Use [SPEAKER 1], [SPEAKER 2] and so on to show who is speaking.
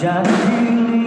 [SPEAKER 1] 家庭。